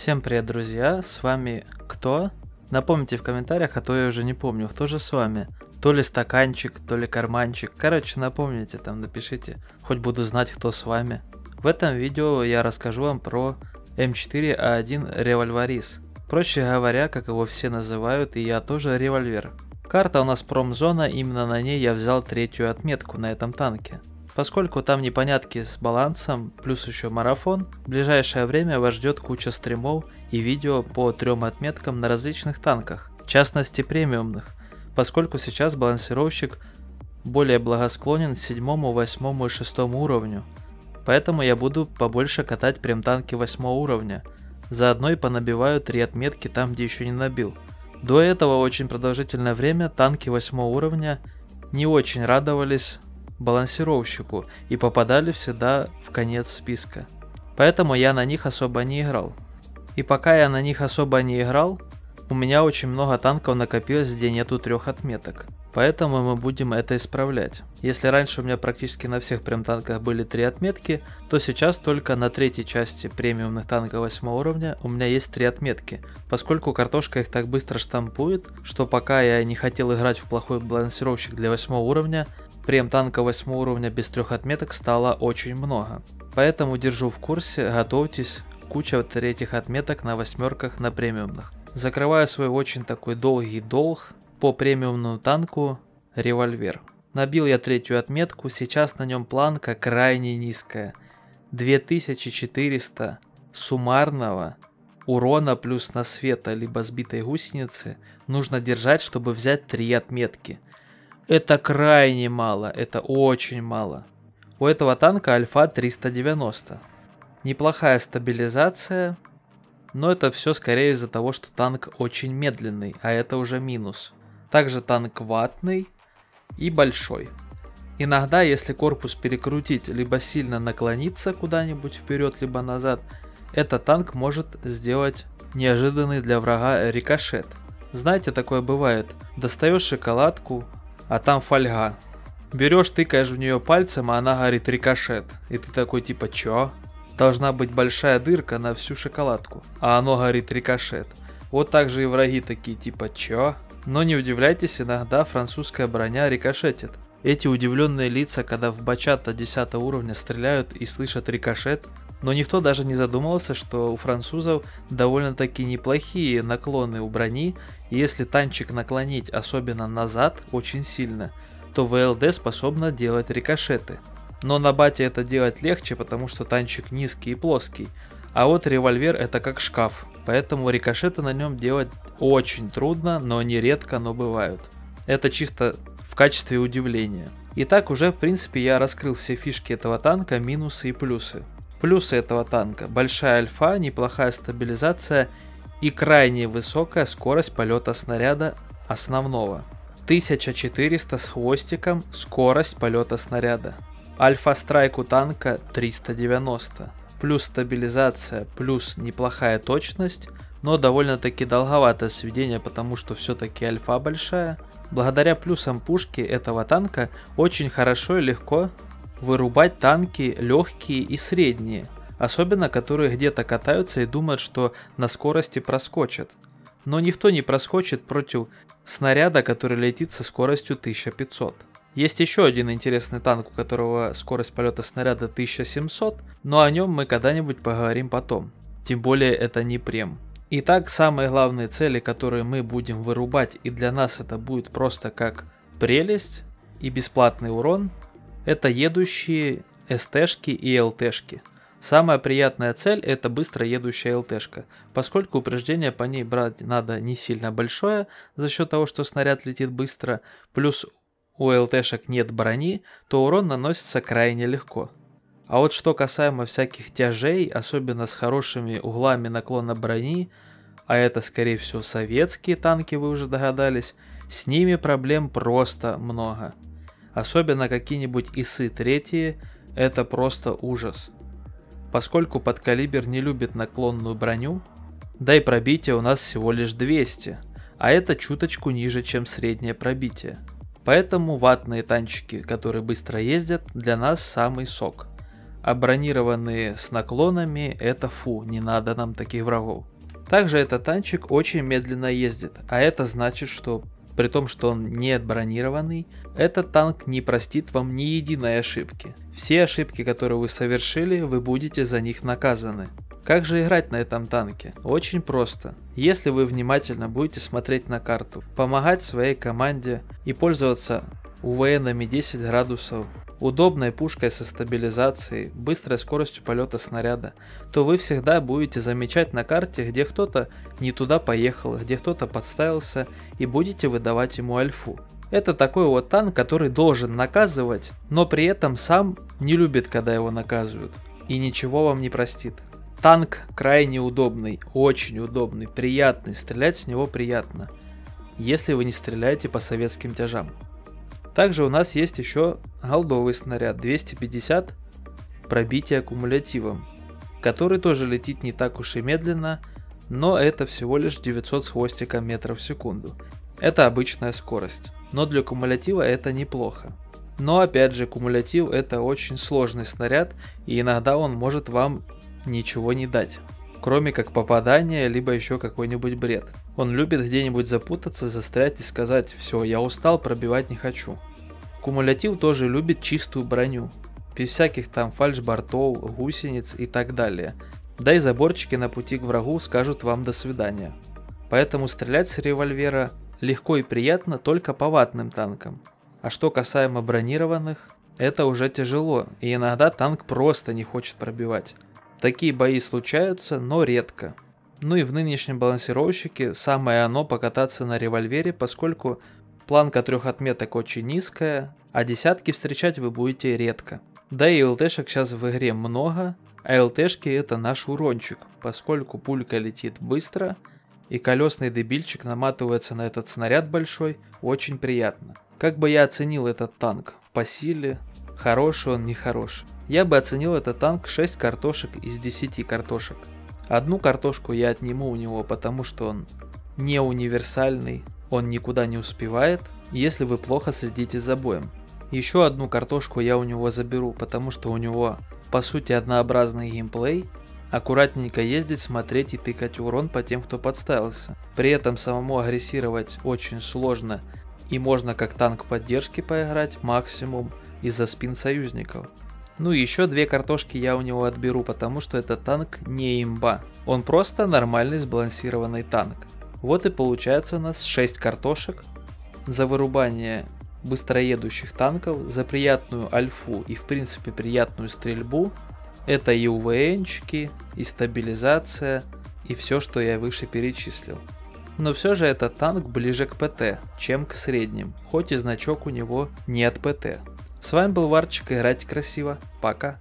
Всем привет, друзья! С вами кто? Напомните в комментариях, а то я уже не помню, кто же с вами. То ли стаканчик, то ли карманчик. Короче, напомните, там напишите, хоть буду знать, кто с вами. В этом видео я расскажу вам про М4А1 Револьварис. Проще говоря, как его все называют, и я тоже револьвер. Карта у нас промзона, именно на ней я взял третью отметку на этом танке. Поскольку там непонятки с балансом, плюс еще марафон, в ближайшее время вас ждет куча стримов и видео по трем отметкам на различных танках, в частности премиумных, поскольку сейчас балансировщик более благосклонен к 7, 8 и 6 уровню. Поэтому я буду побольше катать прем танки 8 уровня, заодно и понабиваю три отметки там, где еще не набил. До этого очень продолжительное время танки 8 уровня не очень радовались балансировщику и попадали всегда в конец списка. Поэтому я на них особо не играл. И пока я на них особо не играл, у меня очень много танков накопилось, где нету трех отметок. Поэтому мы будем это исправлять. Если раньше у меня практически на всех прем танках были три отметки, то сейчас только на третьей части премиумных танков 8 уровня у меня есть три отметки, поскольку картошка их так быстро штампует, что пока я не хотел играть в плохой балансировщик для 8 уровня, Прем танка 8 уровня без трех отметок стало очень много. Поэтому держу в курсе, готовьтесь, куча третьих отметок на восьмерках на премиумных. Закрываю свой очень такой долгий долг по премиумному танку револьвер. Набил я третью отметку, сейчас на нем планка крайне низкая. 2400 суммарного урона плюс на света либо сбитой гусеницы нужно держать, чтобы взять три отметки – это крайне мало, это очень мало. У этого танка альфа 390. Неплохая стабилизация, но это все скорее из-за того, что танк очень медленный, а это уже минус. Также танк ватный и большой. Иногда, если корпус перекрутить, либо сильно наклониться куда-нибудь вперед, либо назад, этот танк может сделать неожиданный для врага рикошет. Знаете, такое бывает. Достаешь шоколадку, а там фольга. Берешь, тыкаешь в нее пальцем, а она говорит рикошет. И ты такой типа, чё? Должна быть большая дырка на всю шоколадку. А оно говорит рикошет. Вот так же и враги такие типа, чё? Но не удивляйтесь, иногда французская броня рикошетит. Эти удивленные лица, когда в бачата 10 уровня стреляют и слышат рикошет, но никто даже не задумывался, что у французов довольно-таки неплохие наклоны у брони, и если танчик наклонить особенно назад очень сильно, то ВЛД способна делать рикошеты. Но на бате это делать легче, потому что танчик низкий и плоский, а вот револьвер это как шкаф, поэтому рикошеты на нем делать очень трудно, но они редко, но бывают. Это чисто в качестве удивления. Итак, уже в принципе я раскрыл все фишки этого танка, минусы и плюсы. Плюсы этого танка. Большая альфа, неплохая стабилизация и крайне высокая скорость полета снаряда основного. 1400 с хвостиком скорость полета снаряда. Альфа страйк у танка 390. Плюс стабилизация, плюс неплохая точность, но довольно-таки долговатое сведение, потому что все-таки альфа большая. Благодаря плюсам пушки этого танка очень хорошо и легко вырубать танки легкие и средние, особенно которые где-то катаются и думают, что на скорости проскочат. Но никто не проскочит против снаряда, который летит со скоростью 1500. Есть еще один интересный танк, у которого скорость полета снаряда 1700, но о нем мы когда-нибудь поговорим потом. Тем более это не прем. Итак, самые главные цели, которые мы будем вырубать, и для нас это будет просто как прелесть и бесплатный урон, это едущие СТшки и ЛТшки. Самая приятная цель это быстро едущая ЛТшка, поскольку упреждение по ней брать надо не сильно большое за счет того, что снаряд летит быстро, плюс у ЛТшек нет брони, то урон наносится крайне легко. А вот что касаемо всяких тяжей, особенно с хорошими углами наклона брони, а это скорее всего советские танки, вы уже догадались, с ними проблем просто много. Особенно какие-нибудь ИСы третьи, это просто ужас. Поскольку подкалибер не любит наклонную броню, да и пробитие у нас всего лишь 200, а это чуточку ниже, чем среднее пробитие. Поэтому ватные танчики, которые быстро ездят, для нас самый сок. А бронированные с наклонами это фу, не надо нам таких врагов. Также этот танчик очень медленно ездит, а это значит, что при том, что он не бронированный, этот танк не простит вам ни единой ошибки. Все ошибки, которые вы совершили, вы будете за них наказаны. Как же играть на этом танке? Очень просто. Если вы внимательно будете смотреть на карту, помогать своей команде и пользоваться УВНами 10 градусов, удобной пушкой со стабилизацией, быстрой скоростью полета снаряда, то вы всегда будете замечать на карте, где кто-то не туда поехал, где кто-то подставился и будете выдавать ему альфу. Это такой вот танк, который должен наказывать, но при этом сам не любит, когда его наказывают. И ничего вам не простит. Танк крайне удобный, очень удобный, приятный, стрелять с него приятно, если вы не стреляете по советским тяжам. Также у нас есть еще голдовый снаряд 250 пробития кумулятивом, который тоже летит не так уж и медленно, но это всего лишь 900 с хвостиком метров в секунду. Это обычная скорость, но для кумулятива это неплохо. Но опять же, кумулятив это очень сложный снаряд, и иногда он может вам ничего не дать. Кроме как попадания, либо еще какой-нибудь бред. Он любит где-нибудь запутаться, застрять и сказать «все, я устал, пробивать не хочу». Кумулятив тоже любит чистую броню, без всяких там фальшбортов, гусениц и так далее. Да и заборчики на пути к врагу скажут вам до свидания. Поэтому стрелять с револьвера легко и приятно только по ватным танкам. А что касаемо бронированных, это уже тяжело, и иногда танк просто не хочет пробивать. Такие бои случаются, но редко. Ну и в нынешнем балансировщике самое оно покататься на револьвере, поскольку планка трех отметок очень низкая, а десятки встречать вы будете редко. Да и ЛТшек сейчас в игре много, а ЛТшки это наш урончик, поскольку пулька летит быстро, и колесный дебильчик наматывается на этот снаряд большой, очень приятно. Как бы я оценил этот танк? По силе? Хороший он, не хороший. Я бы оценил этот танк 6 картошек из 10 картошек. Одну картошку я отниму у него, потому что он не универсальный, он никуда не успевает, если вы плохо следите за боем. Еще одну картошку я у него заберу, потому что у него по сути однообразный геймплей, аккуратненько ездить, смотреть и тыкать урон по тем, кто подставился. При этом самому агрессировать очень сложно и можно как танк поддержки поиграть максимум из-за спин союзников. Ну и еще две картошки я у него отберу, потому что этот танк не имба. Он просто нормальный сбалансированный танк. Вот и получается у нас 6 картошек за вырубание быстроедущих танков, за приятную альфу и в принципе приятную стрельбу. Это и УВНчики, и стабилизация, и все, что я выше перечислил. Но все же этот танк ближе к ПТ, чем к средним, хоть и значок у него не от ПТ. С вами был Варчик, играйте красиво, пока.